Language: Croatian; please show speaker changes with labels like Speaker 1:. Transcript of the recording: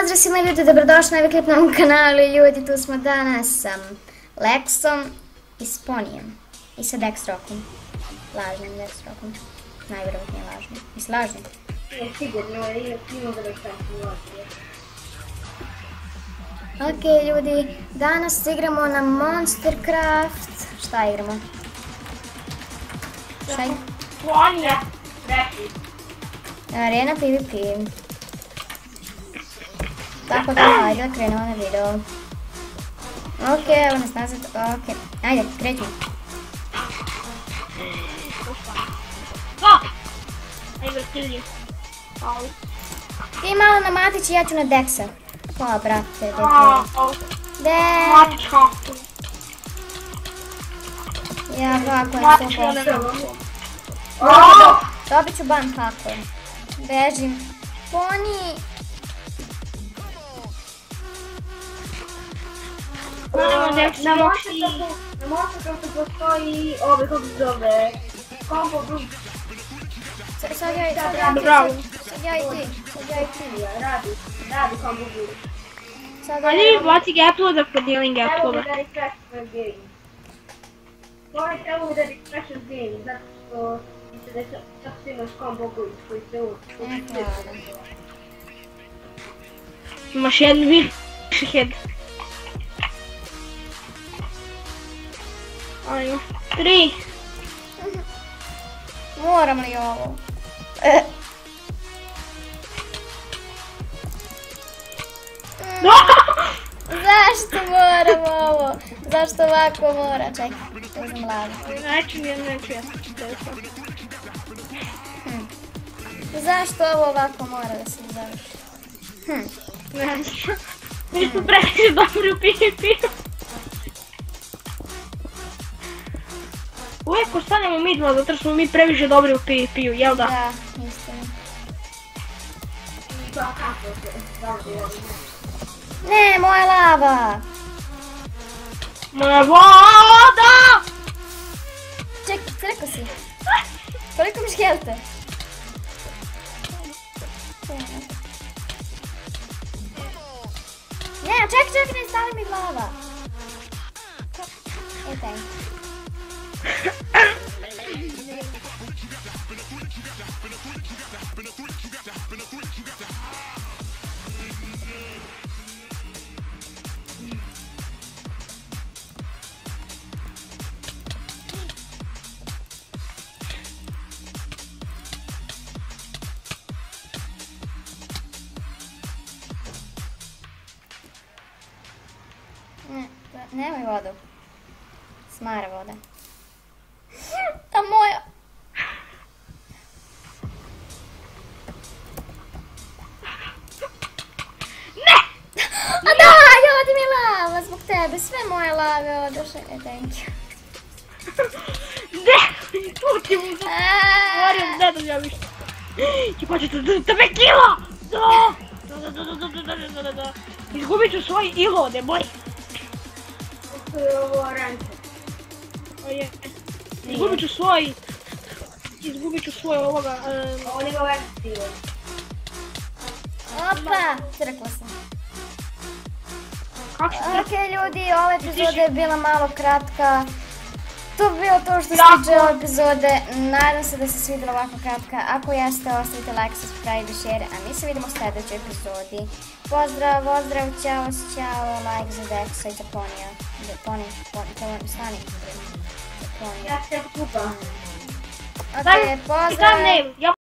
Speaker 1: Pozdrav svima ljudi, dobrodošli na ovaj klip na ovom kanalu ljudi, tu smo danas sa Lexom i s Ponijem i sa Dexrokom, lažnim Dexrokom, najvjerojatnije lažnim, mislim lažnim.
Speaker 2: Ne, sigurno, ima ima da.
Speaker 1: Ok ljudi, danas igramo na Monstercraft, šta igramo? Šta igramo?
Speaker 2: Ponija! Rekli.
Speaker 1: Arena PvP. Tako da, ajde da krenemo na video. Ok, evo nas nazad, ok. Ajde,
Speaker 2: you. Au.
Speaker 1: Ti malo na Matić i ja ću na Dexa. Hvala, brate, dete.
Speaker 2: Au.
Speaker 1: De,
Speaker 2: Matić kako?
Speaker 1: ja kako je to! Dobit ću ban kako. Bežim. Poni.
Speaker 2: No, jak na mocy to, na mocy to
Speaker 1: tylko stoi owych odbudowy. Kompo
Speaker 2: drugi.
Speaker 1: Sadziaj, sadziaj, sadziaj ty, sadziaj ty, rady, rady
Speaker 2: kompo drugi. I didn't
Speaker 1: want
Speaker 3: to
Speaker 1: get
Speaker 3: uploaded for dealing uploaded. Why
Speaker 2: tell
Speaker 3: me
Speaker 2: that it's special game? That's for subsequent combo good
Speaker 1: for your
Speaker 3: own. Machine will chicken. Ajmo. Tri.
Speaker 1: Moram li ovo? E. Zašto moram ovo? Zašto ovako mora? Čekaj, uzmem lavu.
Speaker 3: Neću mi neću ja.
Speaker 1: Zašto ovo ovako mora da se završi? Hm.
Speaker 3: Ne znam. Mi smo previše dobri u PvP. Uvijek ostanemo mi dva, zato što smo mi previše dobri u PvP-u, jel da?
Speaker 1: Da, istina. Ne, moja lava!
Speaker 3: Moja voda!
Speaker 1: Čekaj, crko si. Koliko imaš helte? Ne, čekaj, čekaj, ne stavi mi glava. E. Ne, nemoj vodu. Smara voda a moja...
Speaker 3: Ne!
Speaker 1: A da, ja odi mi lava zbog tebe, sve moje lave odoše. E, thank you.
Speaker 3: Ne! Tu ti mu e.
Speaker 1: zatvorim,
Speaker 3: ne dam ja više. Ti pa početi da me kila! Da! Da, da, da, da, da, da, da, da. Izgubit ću svoj ilo, ne boj.
Speaker 2: Ovo je ovo oranče.
Speaker 3: Ovo je Izgubit ću svoj... Izgubit ću svoj ovoga... em,
Speaker 2: Ovo nema verziju.
Speaker 1: Opa, crkla sam.
Speaker 3: Kako
Speaker 1: Ok ljudi, ova epizoda je bila malo kratka. To bi bilo to što se tiče ove epizode. Nadam se da se svidjela ovako kratka. Ako jeste, ostavite like, subscribe i share. A mi se vidimo u sljedećoj epizodi. Pozdrav, pozdrav, ćao, ćao, like za Dexa i za Ponija. Da, Poni, Poni, Poni, stani.
Speaker 3: Jak
Speaker 1: się
Speaker 3: buba. Okej, poza...